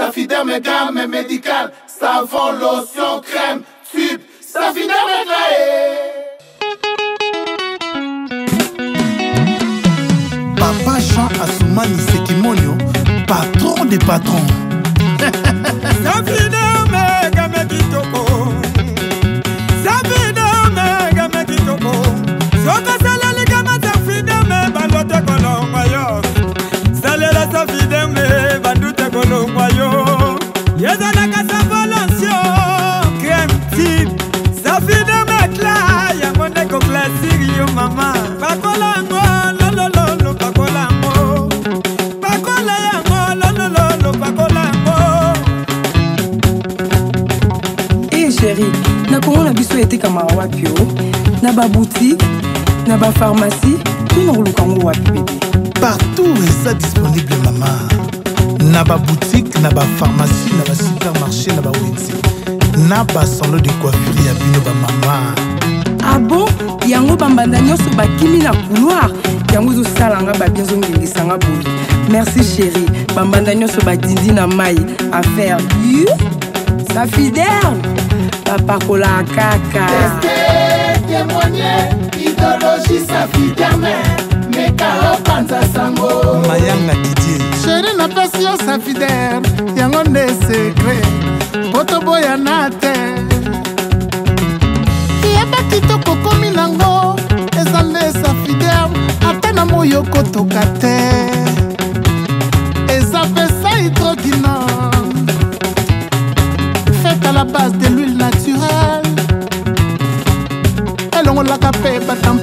Safiderme gamme médicale, savon, lotion, crème, tube, Safiderme Papa Jean Assoumani Sekimonio, patron des patrons. oyo etekamaka wapi o na babutike na bafarmacie mpona koluka yango wapi bebe partout eza disponible mama na babutike na bafarmacie na basupermarché na bawenze na basalon de coiffure ya bino bamama abo ah yango bambanda nyonso bakimi na couloir yango ezosalanga babie ezongengisanga boye merci chéri bambanda nyonso badindi na mai affaire yu safidele bapakola kaka temwanye idologi safiderme mekaopanza sango mayanga didie sheri napesi yo safider yango nde sekre mpo toboyana te kiyeba kitoko komi nango eza nde safider ata na moyoko toka te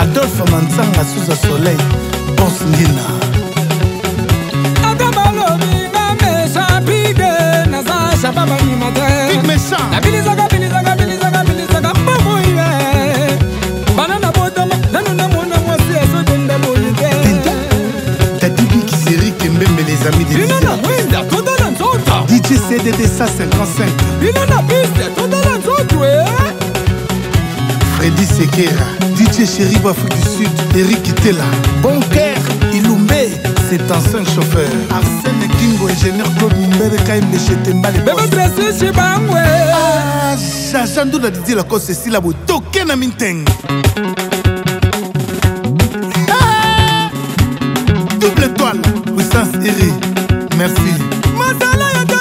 adolfe mansanga suza soleil bos ndina ata balobi na mesa pide naza sapa banyima te nabilisaka bilisaka bilisaka bilisaka mbamoye bana na botama nanu na mwana mwasi azodenda boye te tatibikiseri kembembele ezami bino na mwinda totala nzoto dj cdd 155 bino na piste totala nzoto e Freddy Sekera, DJ Chérif Afrique du Sud, Eric Kitela, Bonker, Ilumbé, c'est ancien chauffeur. Arsène Kingo, ingénieur Claude Mimbele, Kaim Nechetembale. Bébé Tracy Chibangwe. Ah, Jajando na Didier Lacoste, Cécile Labo, Toké na Minteng. Ah, double étoile, puissance Iri. Merci. Masala ya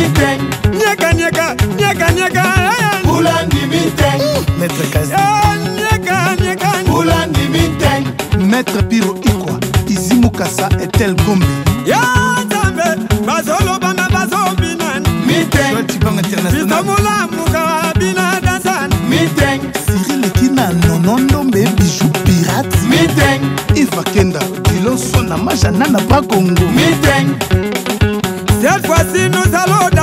miteng nyeka nyeka nyeka nyeka bulandi eh. miteng maître kazi eh, nyeka nyeka bulandi miteng maître piro ikwa izimukasa etel gombe ya nzambe bazolobanga bazobina mitengbitamolamuka bina dansan miteng sirileki na nonondombe bijou pirate miteng ifakenda biloso na majana na bakongo miteng Del voici nous allons